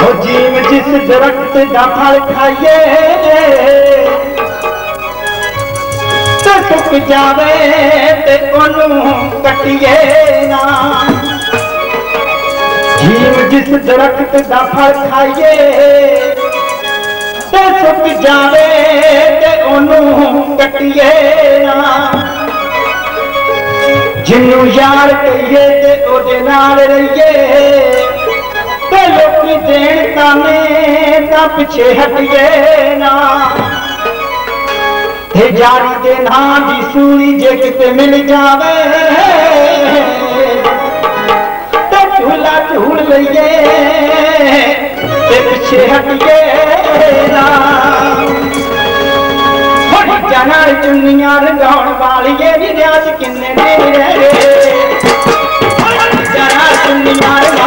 जीव जिस दरख्त का फल खाइए तो टुक जावे ते ओनू कटिए ना। जीव जिस दरख्त का फल खाइए ते सुक जावे ते ओनू कटिए ना। जिन्नू यार कहिए ते ओदे नाल रहिए, ते लोकी दे ਤਾਨੇ ਤਾਂ ਪਿੱਛੇ ਹਟੀਏ ਨਾ। ਤੇ ਜਾਰੀ ਦੇ ਨਾਂ ਦੀ ਸੂਲੀ ਜੇ ਕਿਤੇ ਮਿਲ ਜਾਵੇ। ਤੇ ਝੂਲਾ ਝੂਲ ਲਈਏ ਤੇ ਪਿੱਛੇ ਹਟੀਏ ਨਾ। ਹੁਣ ਜਾਣਾ ਚੁੰਨੀਆਂ ਰੰਗਾਉਣ ਵਾਲੀਏ ਨੀ ਰਿਆਜ ਕਿੰਨੇ ਦਿਨ ਰਹਿ ਗਏ ਚੁੰਨੀਆਂ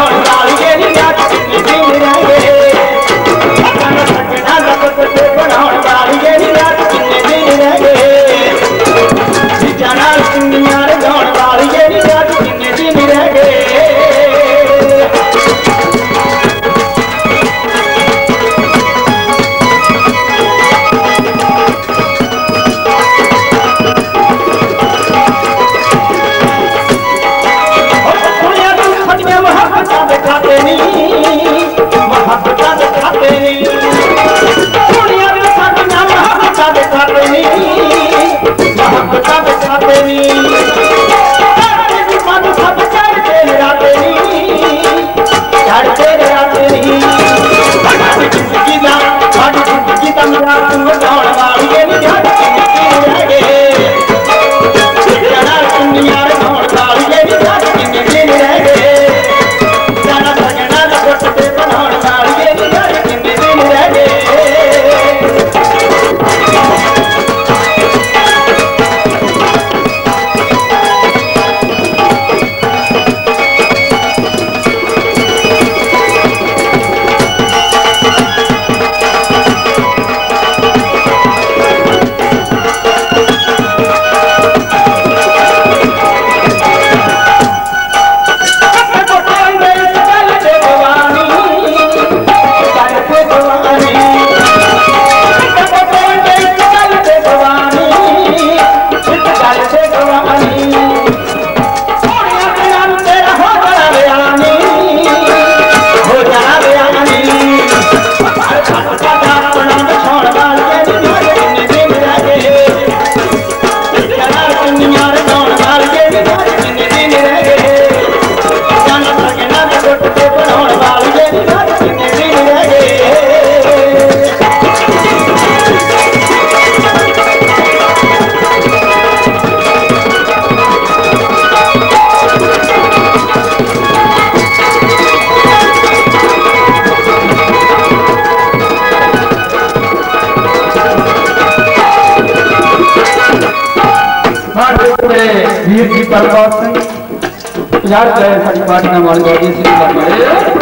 बात है यार जय भगवान ना मार गए